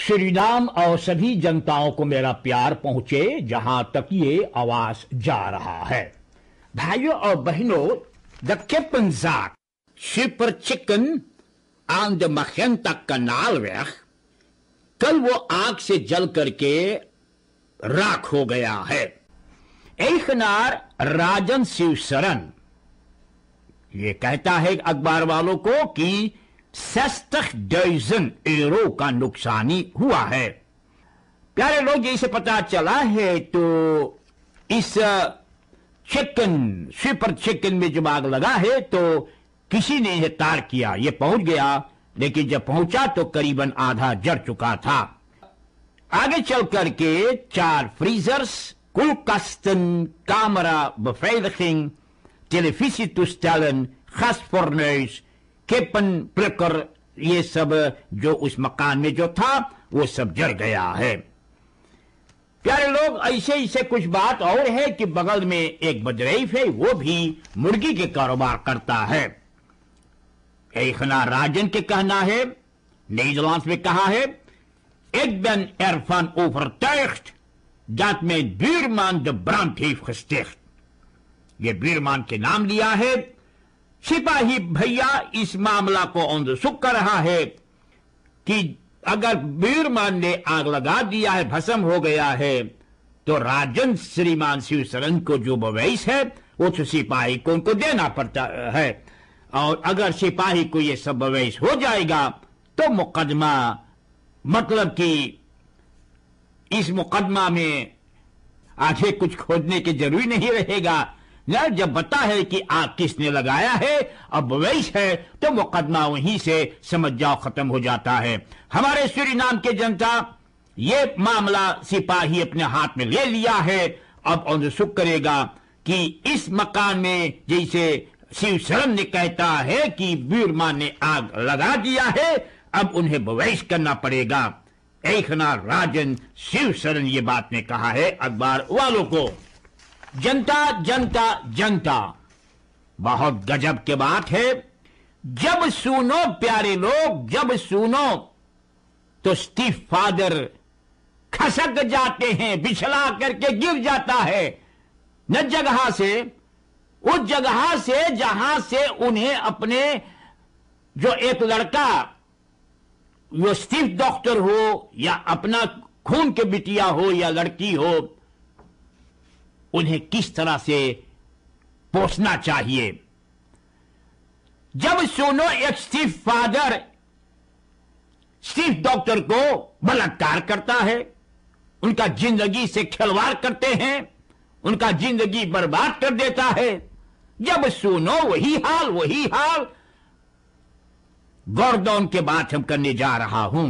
श्रीराम और सभी जनताओं को मेरा प्यार पहुँचे जहाँ तक ये आवाज़ जा रहा है। भाइयों और बहनों द Kippenzaak Super Chicken aan de Magenta Kanaalweg कल वो आग से जल करके राख हो गया है। एखनार राजन शिव शरण ये कहता है अखबार वालों को कि सस्तख डजन यूरो का नुकसानी हुआ है। प्यारे लोग इसे पता चला है तो इस चिकन सुपर चिकन में जब आग लगा है तो किसी ने इन्हें तार किया। ये पहुँच गया, लेकिन जब पहुँचा तो करीबन आधा जड़ चुका था। आगे चल करके चार फ्रीजर्स कस्तन कामरा beveiliging televisietoestellen gasfornuis किपन प्रकर, ये सब जो उस मकान में जो था, वो सब जल गया है प्यारे लोग, ऐसे ऐसे कुछ बात और है कि बगल में एक बदरईफ है, वो भी मुर्गी के कारोबार करता है एखना राजन के कहना है नीदरलैंड में कहा है Ik ben ervan overtuigd dat mijn buurman de brand heeft. ये बुरमान के नाम लिया है सिपाही भैया इस मामला को अंदसुक कर रहा है कि अगर बीरमान ने आग लगा दिया है, भस्म हो गया है तो राजन श्रीमान शिवशरण को जो बवैस है वो तो सिपाही को उनको देना पड़ता है। और अगर सिपाही को ये सब बवैस हो जाएगा तो मुकदमा मतलब कि इस मुकदमा में आगे कुछ खोजने की ज़रूरी नहीं रहेगा। न जब बता है कि आग किसने लगाया है, अब वैश है तो मुकदमा वहीं से समझ जाओ खत्म हो जाता है। हमारे सूरी नाम के जनता, ये मामला सिपाही अपने हाथ में ले लिया है। अब अनुसुख करेगा कि इस मकान में जैसे शिव शरण ने कहता है कि बीरमान ने आग लगा दिया है, अब उन्हें बवैश करना पड़ेगा। एकना राजन शिव शरण ये बात ने कहा है, अखबार वालों को। जनता जनता जनता। बहुत गजब की बात है। जब सुनो प्यारे लोग, जब सुनो तो स्टीफ फादर खसक जाते हैं, बिछला करके गिर जाता है। न जगह से, उस जगह से जहाँ से उन्हें अपने जो एक लड़का वो स्टीफ डॉक्टर हो, या अपना खून के बिटिया हो, या लड़की हो उन्हें किस तरह से पोसना चाहिए? जब सोनो एक स्टीफ फादर, स्टीफ डॉक्टर को बलात्कार करता है, उनका ज़िंदगी से खिलवाड़ करते हैं, उनका ज़िंदगी बर्बाद कर देता है, जब सुनो वही हाल वही हाल गौरदौन के बात हम करने जा रहा हूँ।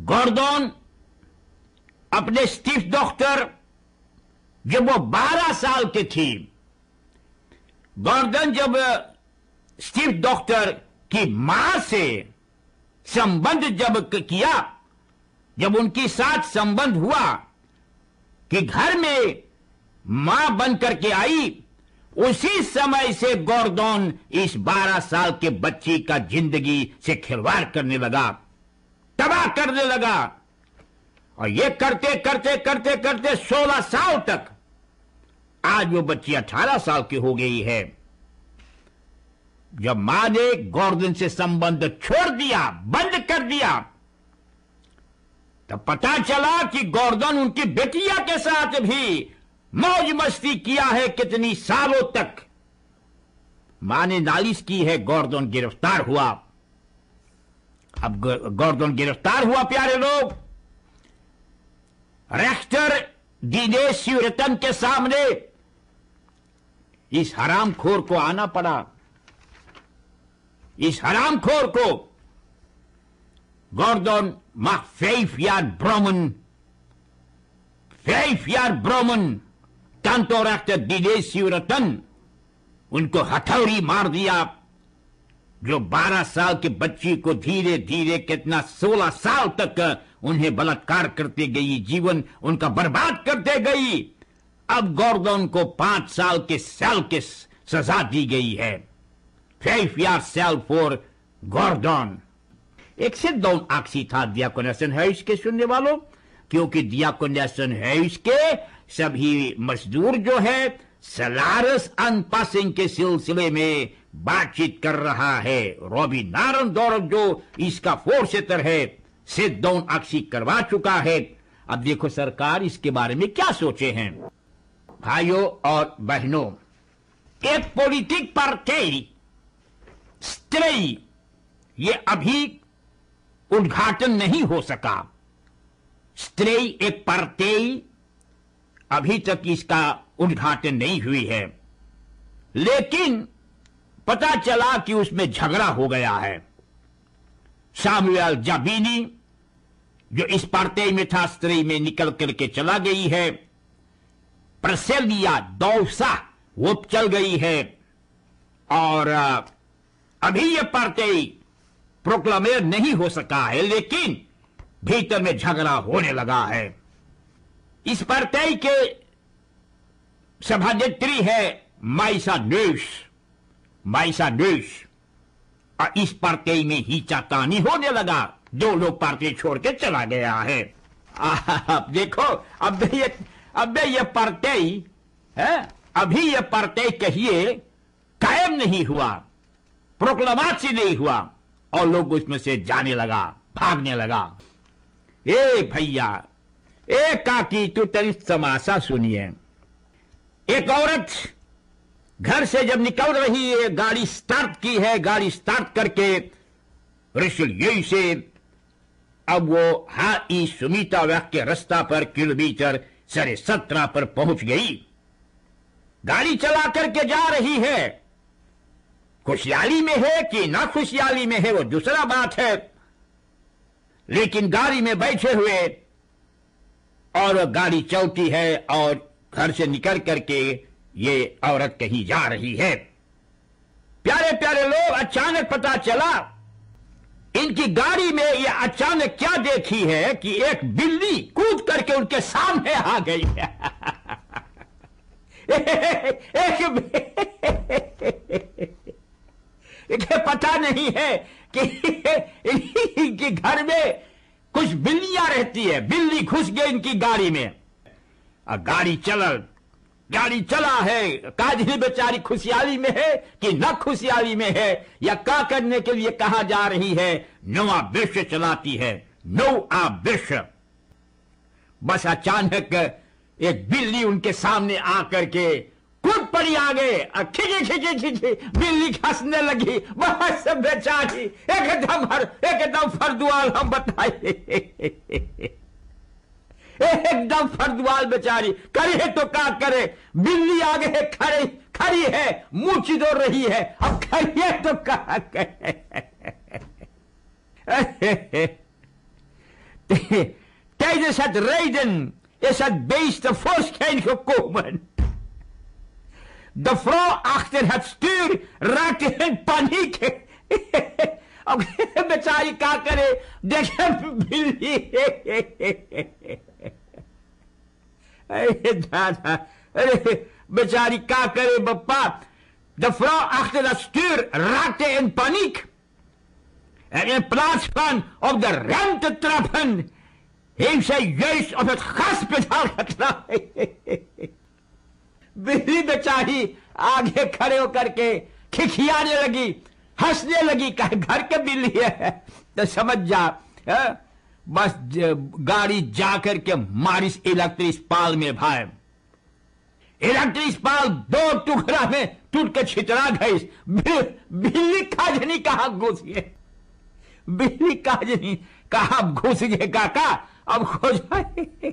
गौरदौन अपने स्टीफ डॉक्टर जब वो 12 साल की थी गौरदन जब स्टीव डॉक्टर की माँ से संबंध जब किया, जब उनके साथ संबंध हुआ कि घर में माँ बन करके आई, उसी समय से गौरदौन इस 12 साल के बच्ची का ज़िंदगी से खिलवाड़ करने लगा, तबाह करने लगा। और ये करते करते करते करते 16 साल तक आज वो बच्ची 18 साल की हो गई है। जब माँ ने गौरदन से संबंध छोड़ दिया, बंद कर दिया, तब पता चला कि गौरदन उनकी बेटिया के साथ भी मौज मस्ती किया है कितनी सालों तक। माँ ने नालिश की है, गौरदन गिरफ़्तार हुआ। अब गौरदन गिरफ़्तार हुआ, प्यारे लोग। रेक्टर दिनेश शिवरतन के सामने इस हरामखोर को आना पड़ा इस हरामखोर को Gordon mag vijf jaar brommen. Vijf jaar brommen. Kantorechter Dinesh Sivratan. उनको हथौड़ी मार दिया जो 12 साल के बच्ची को धीरे धीरे कितना 16 साल तक उन्हें बलात्कार करते गई, जीवन उनका बर्बाद करते गई अब गॉर्डन को पाँच साल के सेल के सजा दी गई है। Five year cell for Gordon एक से दो आक्सी था दियाकोनेसन हैस के सुनने वालों, क्योंकि दियाकोनेसन हैस के सभी मजदूर जो है सलारस अनपासिंग के सिलसिले में बातचीत कर रहा है। रॉबी नारन दौरक जो इसका फोर्सेटर है से दौन आक्सी करवा चुका है। अब देखो सरकार इसके बारे में क्या सोचे हैं। भाइयों और बहनों एक पॉलिटिक पार्टी स्त्री ये अभी उद्घाटन नहीं हो सका। स्त्री एक पार्टी अभी तक इसका उद्घाटन नहीं हुई है। लेकिन पता चला कि उसमें झगड़ा हो गया है। सामुएल जाबीनी, जो इस पार्टी में था, स्त्री में निकल करके चला गई है। प्रसेलिया दौसा वो चल गई है। और अभी यह पार्टी प्रोक्लामेर नहीं हो सका है, लेकिन भीतर में झगड़ा होने लगा है। इस पार्टी के सभानेत्री है माइसा न्यूस माइसा न्यूस और इस पार्टी में ही चातानी होने लगा दो लोग पार्टी छोड़ के चला गया है। आप देखो, अब ये अब ये पार्टी है? अभी ये पार्टी कहिए, कायम नहीं हुआ, प्रोक्लमाची नहीं हुआ, और लोग उसमें से जाने लगा, भागने लगा। ए भैया ए काकी तू तेरी तमाशा सुनिए। एक औरत घर से जब निकल रही है, गाड़ी स्टार्ट की है, गाड़ी स्टार्ट करके यही से, अब वो हा ई सुमिता व्याक के रास्ता पर किलोमीटर साढ़े सत्रह पर पहुँच गई। गाड़ी चला करके जा रही है। खुशहाली में है कि ना खुशहाली में है वो दूसरा बात है। लेकिन गाड़ी में बैठे हुए और गाड़ी चलती है और घर से निकल करके ये औरत कहीं जा रही है। प्यारे प्यारे लोग, अचानक पता चला इनकी गाड़ी में ये अचानक क्या देखी है कि एक बिल्ली कूद करके उनके सामने आ गई है। एक पता नहीं है कि इनके घर में कुछ बिल्लियाँ रहती है। बिल्ली घुस गई इनकी गाड़ी में। और गाड़ी चल गाड़ी चला है, काजली बेचारी खुशहाली में है कि न खुशहाली में है? या क्या करने के लिए कहा जा रही है? नवा विश्व चलाती है, नो आ विश्व बस अचानक एक बिल्ली उनके सामने आकर के कूद पड़ी आगे। खिची खिची खिची बिल्ली खसने लगी। बहुत से बेचारी, एकदम हर, एकदम फरदुआल, हम बताइए। एकदम फर्दवाल बेचारी, करे तो का करे? बिल्ली आगे है, खड़े, खड़ी है मुची दौड़ रही है, अब खड़िए तो का करे? तेजे ये सत बेस द फोर्स को कोमन। द फ्रो अख्तर हत स्टूर, रात पानी के। अब बेचारी का करे? देखे बिल्ली। अरे दादा अरे बेचारी क्या करे Bappa De vrouw achter het stuur raakte in paniek. En in plaats van op de rem te trappen, heeft zij juist op het gaspedaal getrapt. बिल्ली बेचारी आगे खड़े होकर के खिखियाने लगी हंसने लगी कहा घर के बिल्ली है तो समझ जा है? बस गाड़ी जाकर के मारिस इलेक्ट्रिक पाल में भाई इलेक्ट्रिक पाल दो टुकड़ा में टूट के छितरा गई बिल्ली काजनी कहा घुस गए? बिल्ली काजनी कहा घुस गए काका? अब खो जाए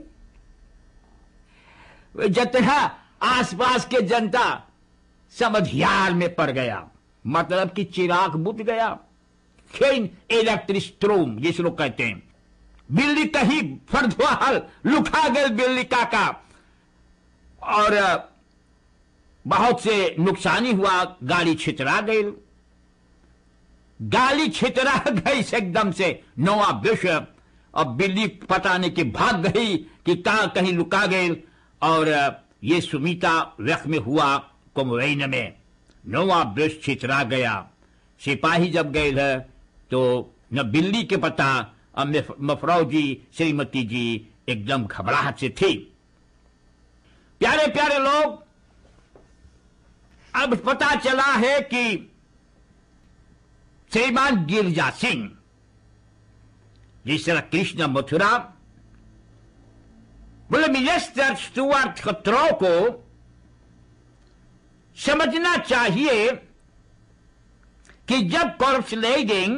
जितना आसपास के जनता समझियार में पड़ गया। मतलब कि चिराग बुझ गया। खेन इलेक्ट्रिक स्ट्रोम जिस लोग कहते हैं। बिल्ली कहीं फर्दवाल लुका गए बिल्ली काका। और बहुत से नुकसानी हुआ, गाड़ी छितरा गई। गाली छितरा गई एकदम से नवा विश्व और बिल्ली पता नहीं कि भाग गई, कि कहा कहीं लुका गई। और ये सुमिता व्यक्त में हुआ कुमरैन में। नवा ब्रश छितरा गया। सिपाही जब गए तो न बिल्ली के पता मफराव जी श्रीमती जी एकदम घबराहट से थी। प्यारे प्यारे लोग, अब पता चला है कि श्रीमान गिरजा सिंह जिस तरह कृष्ण मथुरा, बोले, मिनिस्टर स्टुअर्ट खतरों को समझना चाहिए कि जब कॉर्प्स लेडिंग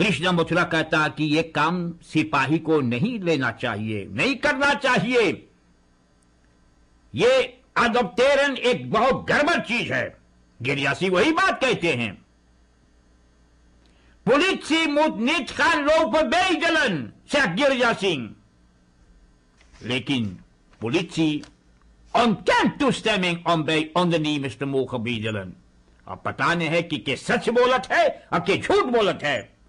कृष्ण मथुरा कहता कि ये काम सिपाही को नहीं लेना चाहिए, नहीं करना चाहिए। ये अदोपतेरन एक बहुत गड़बड़ चीज़ है। गिरियासी वही बात कहते हैं। पुलिस सी मुद नीच का लोप बेजलन से गिरिजा सिंह लेकिन पुलिस सी ऑन कैन टू स्टैमिंग ऑन बे ऑन द नी मिस्टर मोख बेजलन अब पता नहीं है कि, के सच बोलत है और के झूठ बोलत है।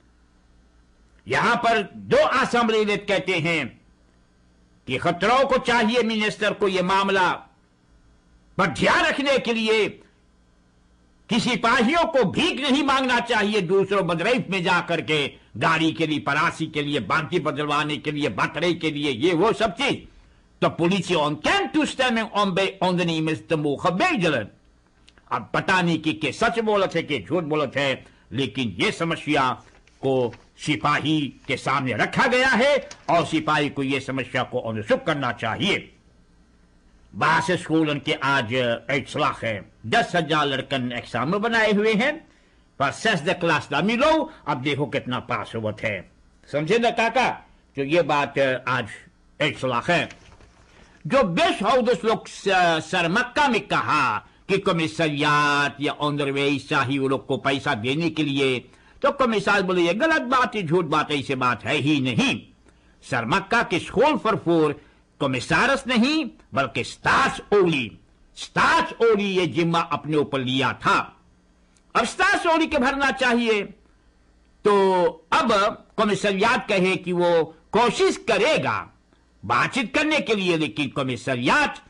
यहाँ पर दो असेंबली नेत कहते हैं कि खतरों को चाहिए मिनिस्टर को यह मामला पर ध्यान रखने के लिए कि सिपाहियों को भीख नहीं मांगना चाहिए दूसरों बदरईफ में जाकर के गाड़ी के लिए, परासी के लिए, बांकी बदलवाने के लिए, बतरे के लिए, ये वो सब चीज़। तो पुलिस ऑन ऑन द नीम इज़ द मुख बेजलन अब पता नहीं कि के सच बोलत है, कि झूठ बोलत है, लेकिन ये समस्या को सिपाही के सामने रखा गया है और सिपाही को यह समस्या को अनुसुख करना चाहिए। बाहर स्कूल उनके आज इतलाक है। दस हज़ार लड़कन एग्ज़ाम बनाए हुए हैं। पर सेस द क्लास दामी लो अब देखो कितना पास हुआ है। समझे ना काका? तो ये बात आज इतलाक है। जो बेश हाउस लोग सरमक्का में कहा कि कमिसरियात या ऑनरवे शाही लोग को पैसा देने के लिए तो कमिसार बोले ये गलत बात है झूठ बात, ऐसी बात है ही नहीं। सरमक्का के स्कूल फॉर फोर, कमिसारस नहीं, बल्कि स्टास ओली। स्टास ओली ये जिम्मा अपने ऊपर लिया था। अब स्टास ओली के भरना चाहिए। तो अब कमिसरियात कहे कि वो कोशिश करेगा बातचीत करने के लिए, लेकिन कमिसरियात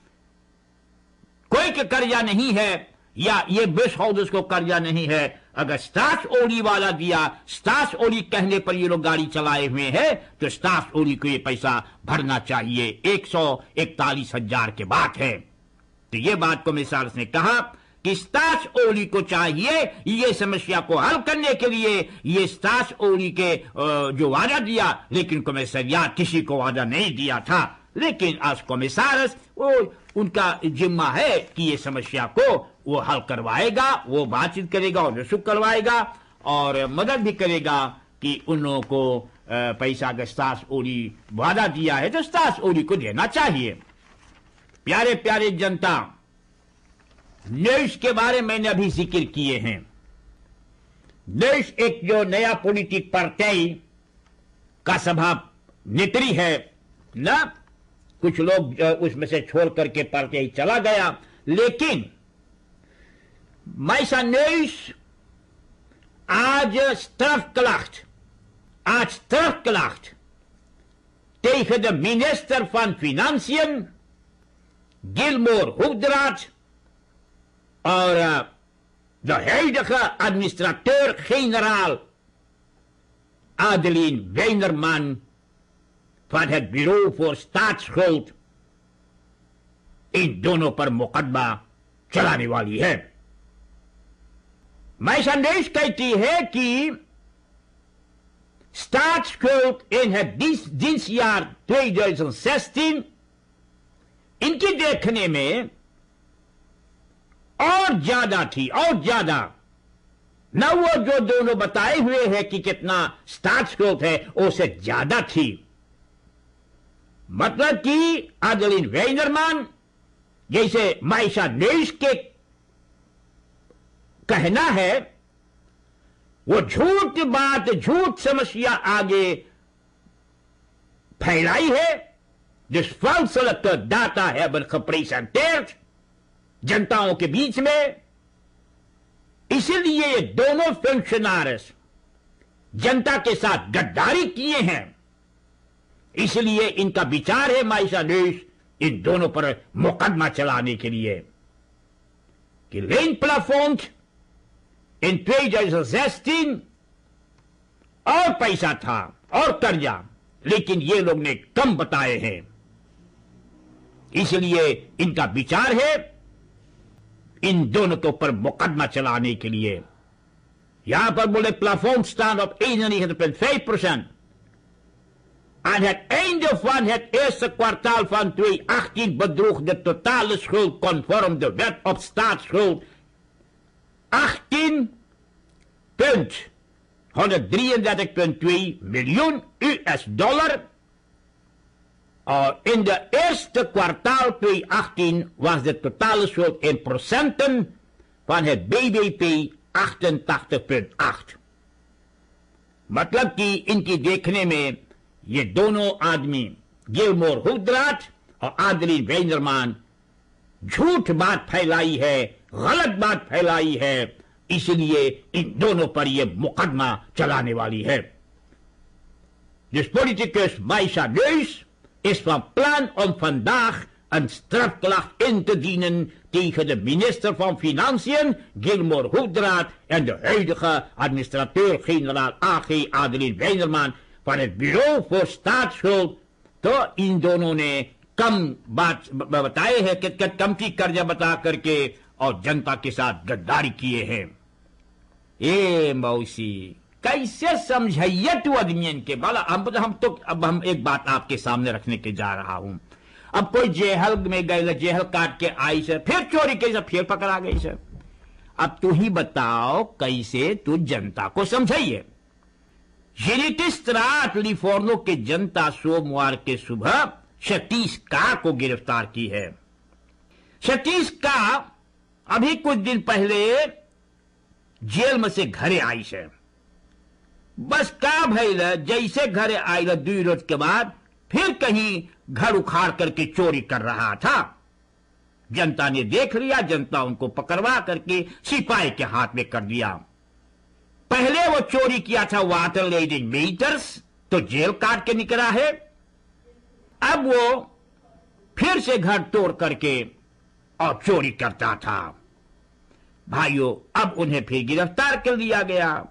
कोई के कर्जा नहीं है, या ये बेस हाउस को कर्जा नहीं है अगर स्टास ओली वाला दिया स्टास ओली कहने पर ये लोग गाड़ी चलाए हुए हैं तो स्टास ओली को ये पैसा भरना चाहिए। एक सौ इकतालीस हज़ार के बात है। तो ये बात को मिसाल ने कहा कि स्टास ओली को चाहिए, ये समस्या को हल करने के लिए ये स्टास ओली के जो वादा दिया, लेकिन कमिसरियात किसी को वादा नहीं दिया था। लेकिन आज कमिसारस वो उनका जिम्मा है कि ये समस्या को वो हल करवाएगा, वो बातचीत करेगा और सुख करवाएगा और मदद भी करेगा कि उन लोगों को पैसा का स्टास ओरी वादा दिया है तो स्टास ओरी को देना चाहिए। प्यारे प्यारे जनता, देश के बारे में मैंने अभी ज़िक्र किए हैं। देश एक जो नया पॉलिटिक पार्टी का सभा नेत्री है, ना? कुछ लोग उसमें से छोड़ करके पार्टी चला गया, लेकिन Meisa Neus आज strafklacht, आज strafklacht tegen de minister van Financiën, Gilmore Hoedraad, और de huidige administrateur-generaal Adeline Weinerman van het Bureau voor Staatsschuld इन दोनों पर मुकदमा चलाने वाली है कहती है कि staatsschuld in het dienstjaar 2016 इनकी देखने में और ज़्यादा थी, और ज़्यादा। न वो जो दोनों बताए हुए हैं कि कितना स्टार्ट है उससे ज़्यादा थी। मतलब कि आदलिन वेइनरमान जैसे माइशा देश के कहना है, वो झूठ बात, झूठ समस्या आगे फैलाई है dus valselijke data hebben gepresenteerd जनताओं के बीच में। इसलिए दोनों फंक्शनारिस जनता के साथ गद्दारी किए हैं। इसलिए इनका विचार है माइसा देश, इन दोनों पर मुकदमा चलाने के लिए कि लेन प्लाफोन्ट इन 2016 और पैसा था और कर्जा लेकिन ये लोग ने कम बताए हैं इसलिए इनका विचार है इन दोनों के ऊपर मुकदमा चलाने के लिए यहां पर बोले प्लाफोन stand off 91,5 Aan het einde van het eerste kwartaal van 2018 bedroeg de totale schuld conform de wet op staatsschuld 18,133,2 miljoen US dollar uh, in de eerste kwartaal 2018 was de totale schuld in procenten van het BBP 88,8 मतलब कि इनकी देखने में ये दोनों आदमी Gilmore हुद्राट और आदरी वेंद्रमान झूठ बात फैलाई है गलत बात फैलाई है इसलिए इन दोनों पर यह मुकदमा चलाने वाली है जिस politicus Maisa Neus is van plan om vandaag een strafklacht in te dienen tegen de minister van Financiën, Gilmore Hoedraad, en de huidige administrateur-generaal A.G. Adeline Weinerman van het Bureau voor Staatsschuld. तो इन दोनों ने कम बात बताए है कि कम की कर्जा बता करके और जनता के साथ गद्दारी किए हैं। ए, मौसी, कैसे समझिए तू आदमी के बाला? हम हम तो अब हम एक बात आपके सामने रखने के जा रहा हूँ। अब कोई जेहल में गए जेहल काट के आई, सर, फिर चोरी के फिर पकड़ा गई, सर। अब तू ही बताओ कैसे तू जनता को समझाइए। जिनिटिस्त्रात लिफोर्नो के जनता सोमवार के सुबह सतीश का को गिरफ़्तार की है। सतीश का अभी कुछ दिन पहले जेल में से घरे आई से बस का भैल जैसे घरे आई दो रोज के बाद फिर कहीं घर उखाड़ करके चोरी कर रहा था। जनता ने देख लिया, जनता उनको पकड़वा करके सिपाही के हाथ में कर दिया। पहले वो चोरी किया था वाटर लेडिंग मीटर्स तो जेल काट के निकला है। अब वो फिर से घर तोड़ करके और चोरी करता था। भाइयों, अब उन्हें फिर गिरफ़्तार कर लिया गया।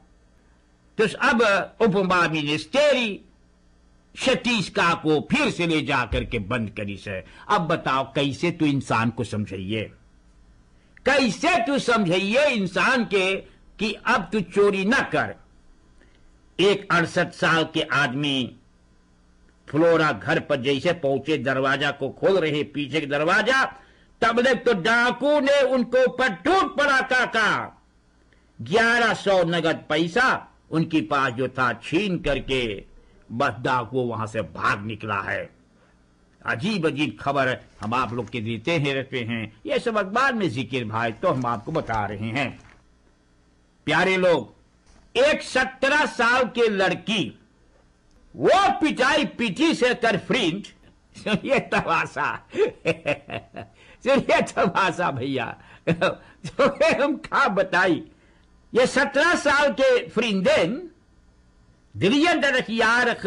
तो अब उपमा मिनिस्टेरी का को फिर से ले जाकर के बंद करी से। अब बताओ, कैसे तू इंसान को समझिए कैसे तू समझिए इंसान के कि अब तू चोरी ना कर? एक अड़सठ साल के आदमी फ्लोरा घर पर जैसे पहुँचे दरवाज़ा को खोल रहे पीछे दरवाज़ा, तब तक तो डाकू ने उनको ऊपर टूट पड़ा काका। ग्यारह सौ नगद पैसा उनके पास जो था छीन करके, बस डाकू वहाँ से भाग निकला है। अजीब अजीब खबर हम आप लोग के देते हैं रहते हैं। ये सब अखबार में ज़िक्र भाई तो हम आपको बता रहे हैं। प्यारे लोग, एक सत्रह साल के लड़की वो पिटाई पीटी से कर फ्रिंज। सुनिए तमाशा सुनिए तमाशा भैया। हम खा बताई? ये सत्रह साल के फ्रिंदेन यारख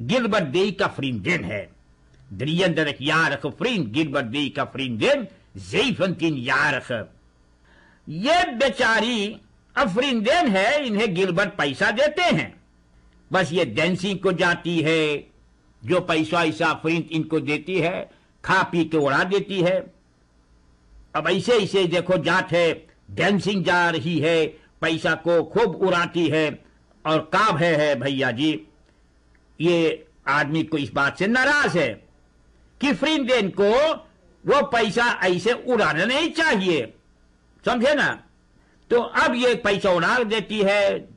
गिलबर्ट दे का फ्रिंदेन है। दिलियन यारख फ्रिंद दे का फ्रिंदेन जेफंतिन यारख। ये बेचारी अफरिंदेन है, इन्हें गिलबर्ट पैसा देते हैं। बस ये डेंसिंग को जाती है जो पैसा ऐसा अफरिंद इनको देती है खा पी के उड़ा देती है। अब ऐसे ऐसे देखो जात है डेंसिंग जा रही है पैसा को खूब उड़ाती है और काब है, है भैया जी। ये आदमी को इस बात से नाराज़ है कि फ्रिंदेन को वो पैसा ऐसे उड़ाना नहीं चाहिए समझे ना? तो अब ये पैसा उड़ा देती है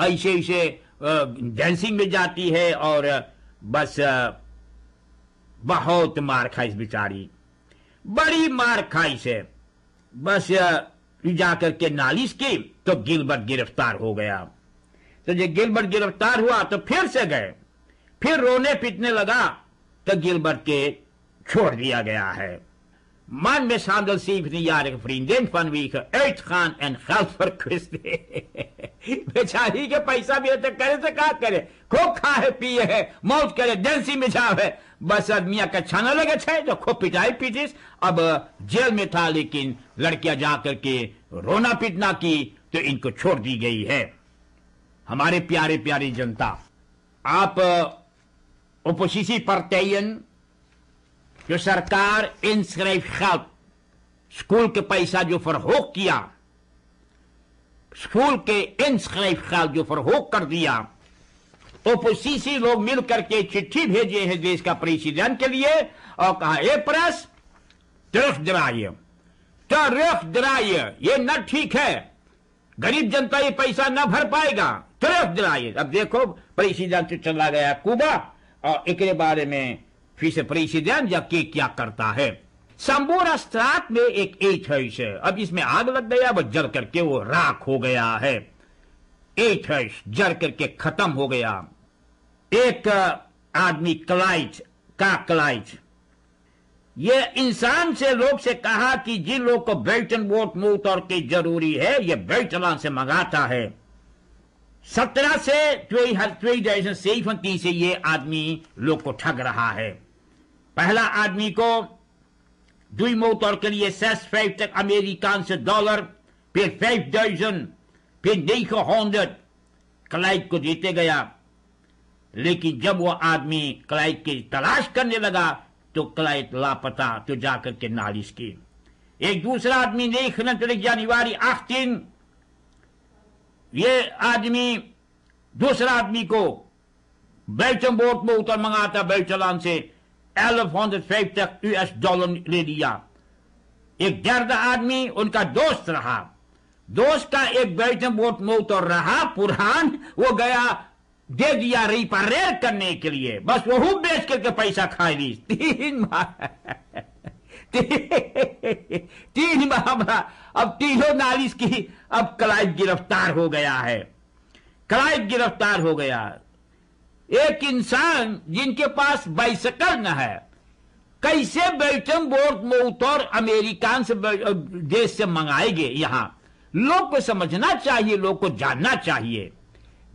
ऐसे ऐसे डांसिंग में जाती है और बस बहुत मार खाई बेचारी। बड़ी मार खाई से बस जाकर के नालिश की तो गिलबर्ट गिरफ़्तार हो गया। तो जब गिलबर्ट गिरफ़्तार हुआ तो फिर से गए। फिर रोने पीटने लगा तो गिलबर्ट के छोड़ दिया गया है। Man mishandelt 17-jarige vriendin van wegen uitgaan en geld verkwisten. बेचारी के पैसा भी तो करे तो क्या करे खूब खाए पिए है मौज करे डेंसी में जावे बस मियाँ का छाना लगे छे जो खूब पिटाई पीटिस अब जेल में था लेकिन लड़कियाँ जाकर के रोना पीटना की तो इनको छोड़ दी गई है हमारे प्यारे प्यारी जनता आप oppositie partijen जो सरकार इंस्क्राइब गeld स्कूल के पैसा जो फरहोक किया, स्कूल के इंस्क्राइब गeld जो फरहोक कर दिया ओपोजिसी लोग मिलकर के चिट्ठी भेजे हैं देश का प्रेसिडेंट के लिए और कहा, ए प्रेस, तरफ़ तरफ़ द्राय ये न ठीक है, गरीब जनता ये पैसा न भर पाएगा, तरफ़ द्राय अब देखो, प्रेसिडेंट चला गया कुबा और एक बारे में के क्या करता है? संबोरा स्त्रात में एक एच है अब इसमें आग लग गया, वो जल करके वो राख हो गया है। एच जल करके खत्म हो गया। एक आदमी क्लाइट, का क्लाइट। ये इंसान से लोग से कहा कि जिन लोग को बेल्टन वोट मुँह तौर की ज़रूरी है, ये बेल्टलान से मंगाता है। सत्रह से से ये आदमी लोग को ठग रहा है। पहला आदमी को दुई मोटर के लिए zes Amerikaanse dollar per 5000 per 900 क्लाइक को जीते गया। लेकिन जब वो आदमी क्लाइक की तलाश करने लगा तो क्लाइक लापता तो जाकर के नालिश की। एक दूसरा आदमी नहीं जनवरी 18 ये आदमी, दूसरा आदमी को बेल्चम बोट में उतर मंगाता बेल्चलान से 1150 यूएस डॉलर ले लिया एक दर्द आदमी, उनका दोस्त रहा। दोस्त का एक बेल्टम बोट मौत रहा, पुरान, वो गया दे दिया रिपेयर करने के लिए। बस वह बेच करके पैसा खा ली। तीन माह। तीन माह अब तीनों नालिश की, अब क्लाइव गिरफ़्तार हो गया है। क्लाइव गिरफ़्तार हो गया। एक इंसान जिनके पास बाइसकल न है कैसे बेल्टम बोर्ड मोटर अमेरिकान से देश से मंगाएँगे यहाँ? लोग को समझना चाहिए लोग को जानना चाहिए।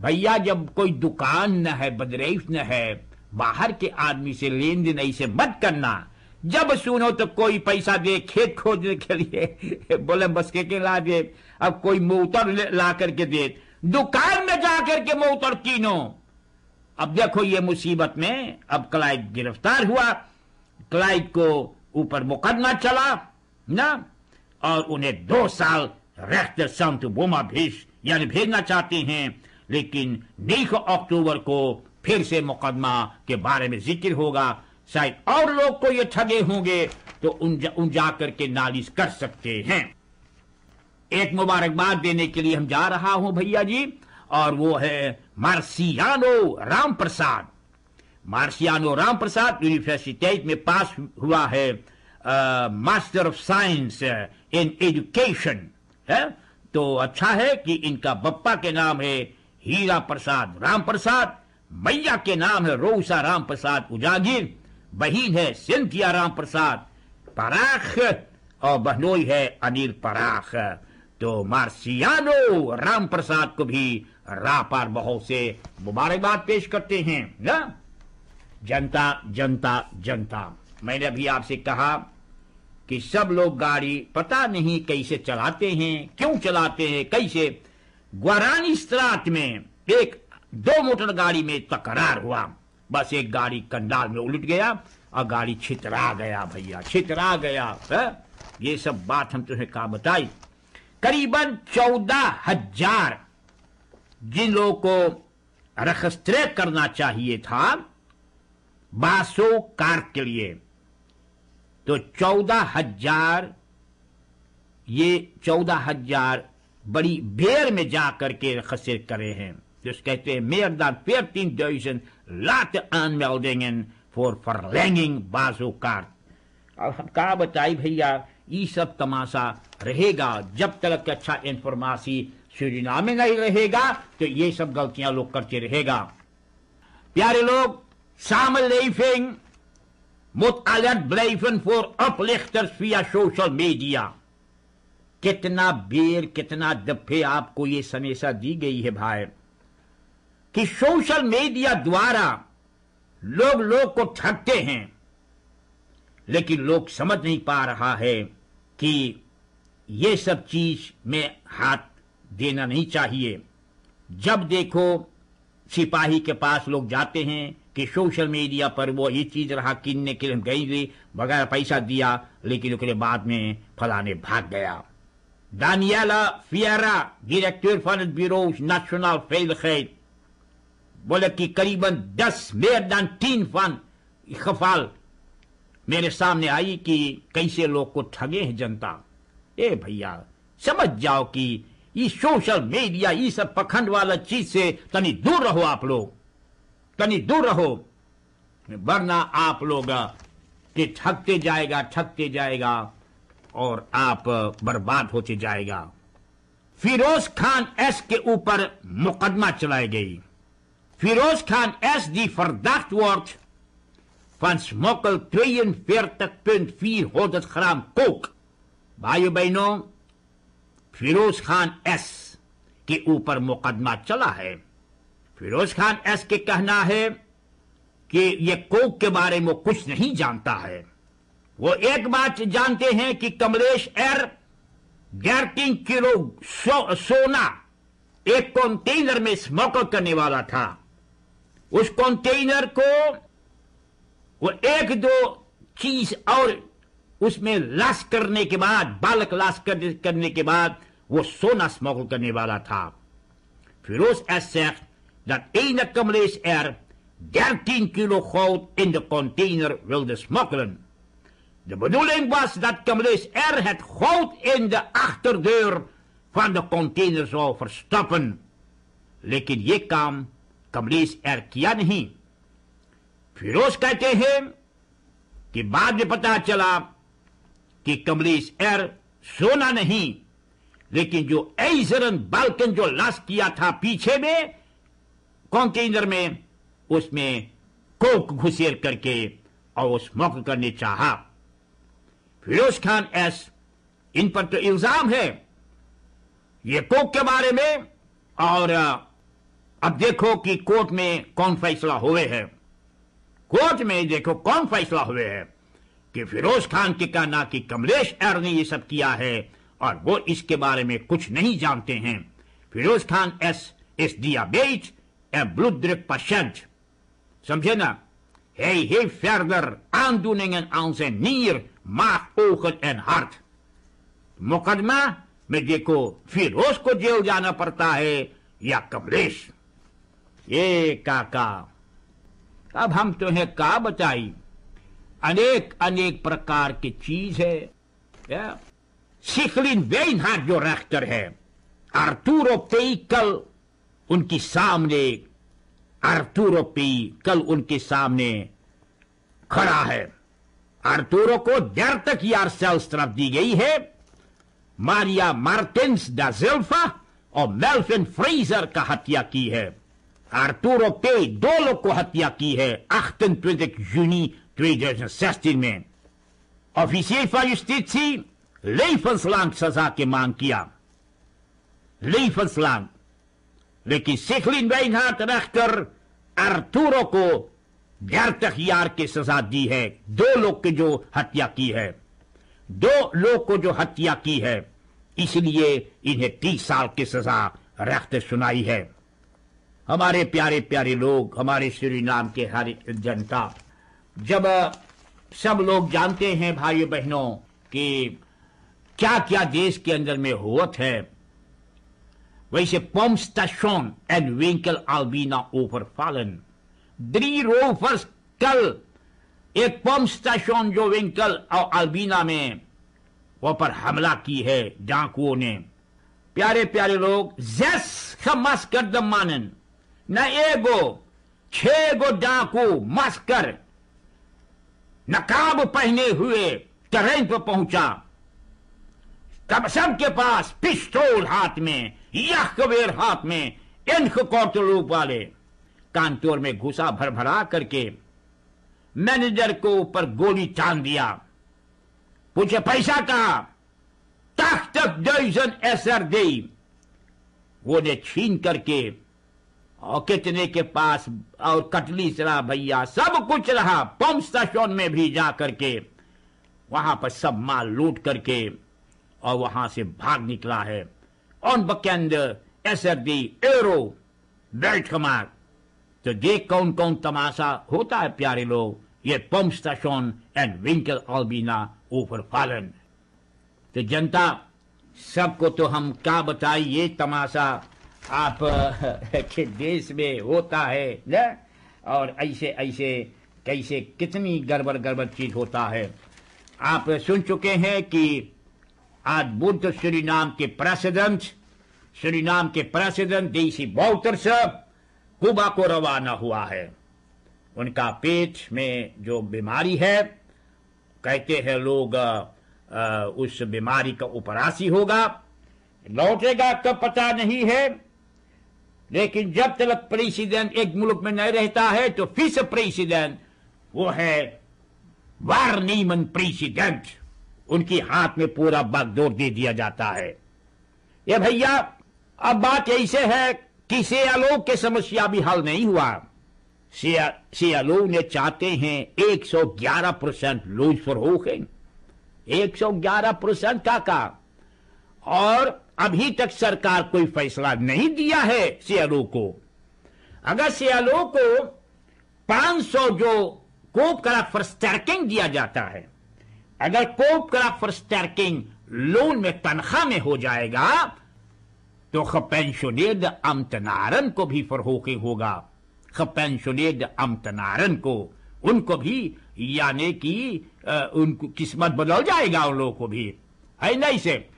भैया जब कोई दुकान न है बदरेफ न है बाहर के आदमी से लेन देन ऐसे मत करना। जब सुनो तो कोई पैसा दे खेत खोदने के लिए। बोले बस के, के ला दे। अब कोई मोटर ला करके दे। दुकान में जाकर के मोटर कीनो। अब देखो ये मुसीबत में अब क्लाइड गिरफ़्तार हुआ क्लाइड को ऊपर मुकदमा चला ना? और उन्हें दो साल रेख्तर संत बोमा भेज यानी भेजना चाहते हैं लेकिन नीख अक्टूबर को फिर से मुकदमा के बारे में ज़िक्र होगा। शायद और लोग को ये ठगे होंगे तो उन, जा, उन जाकर के नालिश कर सकते हैं। एक मुबारकबाद देने के लिए हम जा रहा हूँ भैया जी और वो है Marciano Ram Prasad Marciano Ram Prasad university में पास हुआ है master of science in education है तो अच्छा है कि इनका बप्पा के नाम है हीरा प्रसाद राम प्रसाद मैया के नाम है रोसा राम प्रसाद उजागिर बहन है सिंथिया राम प्रसाद पराख और बहनोई है अनिल पराख तो मार्सियानो राम प्रसाद को भी रापार बहुत से मुबारकबाद पेश करते हैं, ना? जनता जनता जनता। मैंने अभी आपसे कहा कि सब लोग गाड़ी पता नहीं कैसे चलाते हैं, क्यों चलाते हैं, कैसे। ग्वारानी स्त्रात में एक दो मोटर गाड़ी में तकरार हुआ। बस एक गाड़ी कंडाल में उलट गया और गाड़ी छितरा गया भैया, छितरा गया, है? ये सब बात हम तुम्हें कहा बताई? करीबन चौदह हज़ार जिन लोगों को रजिस्ट्रेट करना चाहिए था बासो कार के लिए। तो चौदह हज़ार, ये चौदह हज़ार बड़ी बेर में जाकर के रजिस्ट्रेट करे हैं। कहते मेयर द तीन duizend लात aanmeldingen फॉर फॉर बासो कार। अब हम कहा बताई भैया ये सब तमाशा रहेगा जब तक अच्छा इंफॉर्मेशन सुरीनाम में नहीं रहेगा तो ये सब गलतियाँ लोग करते रहेगा प्यारे लोग samenleving moet alert blijven voor oplichters via social media. कितना बेर कितना दफे आपको ये सनेसा दी गई है भाई कि सोशल मीडिया द्वारा लोग लोग को ठगते हैं, लेकिन लोग समझ नहीं पा रहा है कि ये सब चीज़ में हाथ देना नहीं चाहिए। जब देखो सिपाही के पास लोग जाते हैं कि सोशल मीडिया पर वो ये चीज़ रहा किनने के लिए गई बगैर पैसा दिया लेकिन उसके बाद में फलाने भाग गया। Daniela Fiera, directeur van het bureau Nationaal Veiligheid, बोले कि करीबन दस मेयर दान तीन फन खफाल मेरे सामने आई कि कैसे लोग को ठगे हैं जनता। ए भैया समझ जाओ कि ये सोशल मीडिया ये सब पखंड वाला चीज़ से तनी दूर रहो आप लोग। तनी दूर रहो। वरना आप लोग के ठगते जाएगा ठगते जाएगा और आप बर्बाद होते जाएगा। फिरोज खान एस के ऊपर मुकदमा चलाई गई। फिरोज खान एस दी verdacht wordt van smokkel 42.400 gram coke. भाइयों बहनों फिरोज खान एस के ऊपर मुकदमा चला है। फिरोज खान एस के कहना है कि यह कोक के बारे में कुछ नहीं जानता है। वो एक बात जानते हैं कि कमलेश एर ग्यारह किलो सो, सोना एक कंटेनर में स्मोकल करने वाला था। उस कंटेनर को वो एक दो चीज़ और उसमें लाश करने के बाद बालक लाश करने के बाद वो सोना स्मोकल करने वाला था Firoz S zegt dat ene Kamlees er 13 kilo goud in de container wilde smokkelen. De bedoeling was dat Kamlees R het goud in de achterdeur van de container zou verstoppen. लेकिन ये काम कमलेश एर किया नहीं फिरोज कहते हैं कि बाद में पता चला कि कमलेश एर सोना नहीं लेकिन जो ऐजरन बालकन जो लाश किया था पीछे में कंटेनर में, उसमें कोक घुसेर करके और उस स्मोक करने चाहा। फिरोज खान एस, इन पर तो इल्ज़ाम है। ये कोक के बारे में और अब देखो कि कोर्ट में कौन फैसला हुए है। कोर्ट में देखो कौन फैसला हुए है कि फिरोज खान के कहना कि कमलेश एर ने ये सब किया है और वो इसके बारे में कुछ नहीं जानते हैं। फिरोज खान एस इस diabetes en bloeddrukpatiënt. समझे ना? Hij heeft verder aandoeningen aan zijn nier maag, ogen en hart मुकदमा में देखो फिरोज को जेल जाना पड़ता है या कमलेश। ये काका अब हम तुम्हें का बताई अनेक अनेक प्रकार की चीज़ है सिखलिन वेनहार्ट जो रेक्टर है। आर्टूरो पेई कल उनकी सामने आर्टूरो पेई कल उनके सामने खड़ा है। आर्टूरो को देर तक यार सेल्स तरफ़ दी गई है। मारिया मार्टिन्स दा जिल्फा और मेल्फिन फ्रेजर का हत्या की है। आर्टूरो पे दो लोग को हत्या की है 28 juni 2016 में। ऑफिसियल van justitie levenslang सजा की मांग किया levenslang लेकिन सिखलिन wijnhaard rechter आर्टूरो को ग्यारह यार की सजा दी है दो लोग की जो हत्या की है दो लोग को जो हत्या की है इसलिए इन्हें तीस साल की सजा रख्त सुनाई है हमारे प्यारे प्यारे लोग हमारे श्री नाम के हर जनता जब सब लोग जानते हैं भाइयों बहनों कि क्या क्या देश के अंदर में होत है। वैसे पम्प स्टेशन एंड विंकल आल्बीना ओवरफॉलन ड्री रोवर्स कल एक पंप स्टेशन जो विंकल और अल्बीना में वो पर हमला की है डाकुओं ने। प्यारे प्यारे लोग, जस खमस कर दमानन न एगो छह गो डाकू मस्कर नकाब पहने हुए ट्रेन पर पहुँचा। तब सबके पास पिस्तौल हाथ में या कबेर हाथ में इनख कौतलूप वाले। कानपुर में घुसा भर भरा करके मैनेजर को ऊपर गोली टान दिया। पूछे, पैसा कहा? तक तक डजन एसर दी वो ने छीन करके, और कितने के पास, और कटली रहा भैया, सब कुछ रहा पंप स्टेशन में भी जा करके, वहाँ पर सब माल लूट करके और वहाँ से भाग निकला है। ऑन बकेंड एसर दी एरो बेल्ट कमार तो देख कौन कौन तमाशा होता है, प्यारे लोग? ये पंप स्टेशन एंड विंकल ऑलबीना ऊपर फालन तो जनता, सबको तो हम क्या बताए, ये तमाशा आप, के देश में होता है, न? और ऐसे ऐसे, कैसे कितनी गड़बड़ गड़बड़ चीज़ होता है। आप सुन चुके हैं कि के प्रेसिडेंट श्रीनाम के प्रेसिडेंट देसी बौतर साहब कुबा को रवाना हुआ है। उनका पेट में जो बीमारी है कहते हैं लोग आ, उस बीमारी का उपरासी होगा। लौटेगा कब पता नहीं है लेकिन जब तक प्रेसिडेंट एक मुल्क में नहीं रहता है तो फिर प्रेसिडेंट वो है वारनीमन प्रेसिडेंट। उनकी हाथ में पूरा बागडोर दे दिया जाता है। ये भैया, अब बात ऐसे है कि सियालोग की समस्या भी हल नहीं हुआ। सियालोग ने चाहते हैं 111 परसेंट लूज फॉर हो गए 111 परसेंट का का? और अभी तक सरकार कोई फैसला नहीं दिया है सियालो को। अगर सियालो को 500 जो कोप करा फॉर स्टैर्किंग दिया जाता है अगर कोप करा फॉर स्टैर्किंग लोन में तनख्वाह में हो जाएगा तो gepensioneerde ambtenaren को भी फरहोके होगा। Gepensioneerde ambtenaren को, उनको भी, यानी कि उनको किस्मत बदल जाएगा उन लोगों को भी। है नहीं से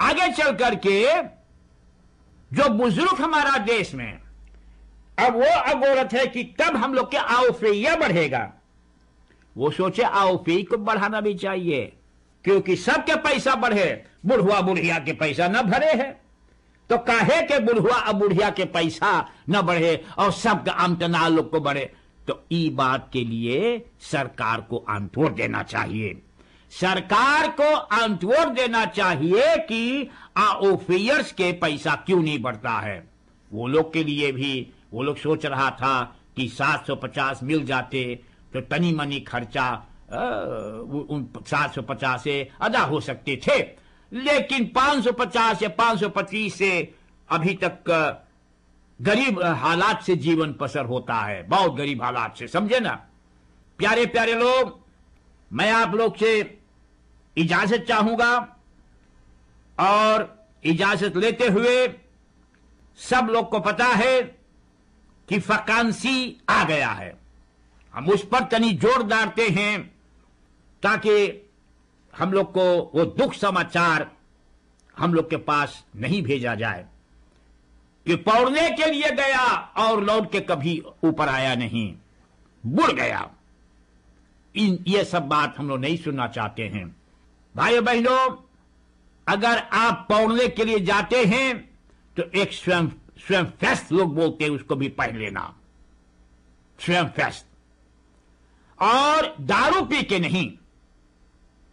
आगे चल करके, जो बुज़ुर्ग हमारा देश में, अब वो अगोरत है कि तब हम लोग के आओफेया बढ़ेगा। वो सोचे आओफे को बढ़ाना भी चाहिए। क्योंकि सबके पैसा बढ़े बुढ़वा बुढ़िया के पैसा न भरे है। तो काहे के बुढ़वा अब बुढ़िया के पैसा न बढ़े और सबका आमतना लोग को बढ़े? तो ई बात के लिए सरकार को अंतोर देना चाहिए। सरकार को अंतोर देना चाहिए कि ओफियर्स के पैसा क्यों नहीं बढ़ता है? वो लोग के लिए भी, वो लोग सोच रहा था कि 750 मिल जाते तो तनी मनी खर्चा उन सात सौ पचास से अदा हो सकते थे। लेकिन 550 या 525 से अभी तक गरीब हालात से जीवन पसर होता है। बहुत गरीब हालात से, समझे ना? प्यारे प्यारे लोग, मैं आप लोग से इजाज़त चाहूँगा और इजाज़त लेते हुए सब लोग को पता है कि फकांसी आ गया है। हम उस पर तनी ज़ोर डालते हैं ताकि हम लोग को वो दुख समाचार हम लोग के पास नहीं भेजा जाए। कि पौड़ने के लिए गया और लौट के कभी ऊपर आया नहीं बुड़ गया। इन, ये सब बात हम लोग नहीं सुनना चाहते हैं। भाई बहनों अगर आप पौड़ने के लिए जाते हैं तो एक स्वयं स्वयं फेस्ट लोग बोलते हैं, उसको भी पढ़ लेना। स्वयं फेस्ट। और दारू पी के नहीं।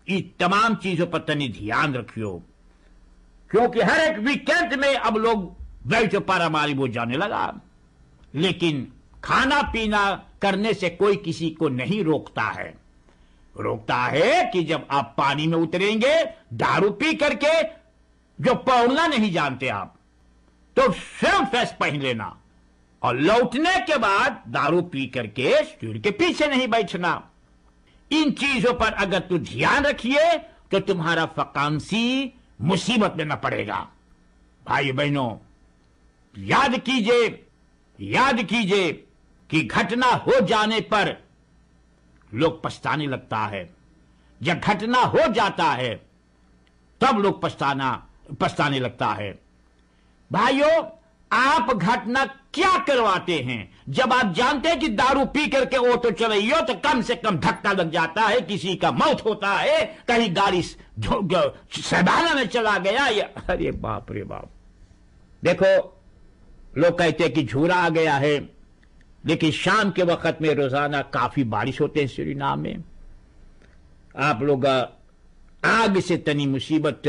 इन तमाम चीज़ों पर तनी ध्यान रखियो, क्योंकि हर एक वीकेंड में अब लोग बेल्ट पारामारी वो जाने लगा। लेकिन खाना पीना करने से कोई किसी को नहीं रोकता है। रोकता है कि जब आप पानी में उतरेंगे, दारू पी करके जो पौड़ना नहीं जानते आप तो स्वयं फेस्ट पहन लेना। और लौटने के बाद दारू पी करके सूर्य के पीछे नहीं बैठना। इन चीज़ों पर अगर तू ध्यान रखिए तो तुम्हारा फकांसी मुसीबत में न पड़ेगा। भाई बहनों, याद कीजिए याद कीजिए कि घटना हो जाने पर लोग पछताने लगता है। जब घटना हो जाता है, तब लोग पछताना, पछताने लगता है। भाइयों आप घटना क्या करवाते हैं? जब आप जानते हैं कि दारू पी करके वो तो चले तो कम से कम धक्का लग जाता है, किसी का मौत होता है, कहीं गाड़ी सैदाना में चला गया, या अरे बाप रे बाप। देखो, लोग कहते हैं कि झूरा आ गया है, लेकिन शाम के वक्त में रोज़ाना काफ़ी बारिश होते हैं सुरीनाम में। आप लोग, आग से तनी मुसीबत,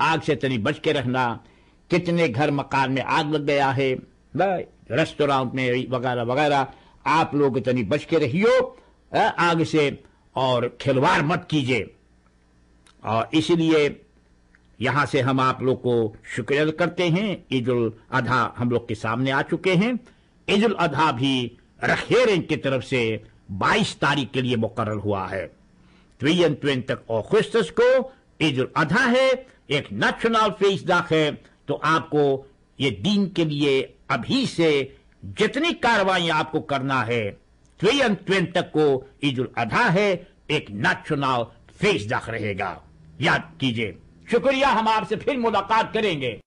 आग से तनी बच के रहना कितने घर मकान में आग लग गया है रेस्टोरेंट में वगैरह वगैरह। आप लोग इतनी बच के रहियो आग से, और खिलवाड़ मत कीजिए। और इसलिए यहाँ से हम आप लोग को शुक्रिया करते हैं। ईद उल अधा हम लोग के सामने आ चुके हैं। ईद उल अधा भी रखेर की तरफ़ से 22 तारीख के लिए मुकर हुआ है। तक अगस्त को ईद उल अधा है। एक नेशनल फेस है। तो आपको ये दीन के लिए अभी से जितनी कार्रवाई आपको करना है तक को ईद उल अधा है, एक नेशनल फेस दाख रहेगा। याद कीजिए। शुक्रिया, हम आपसे फिर मुलाकात करेंगे।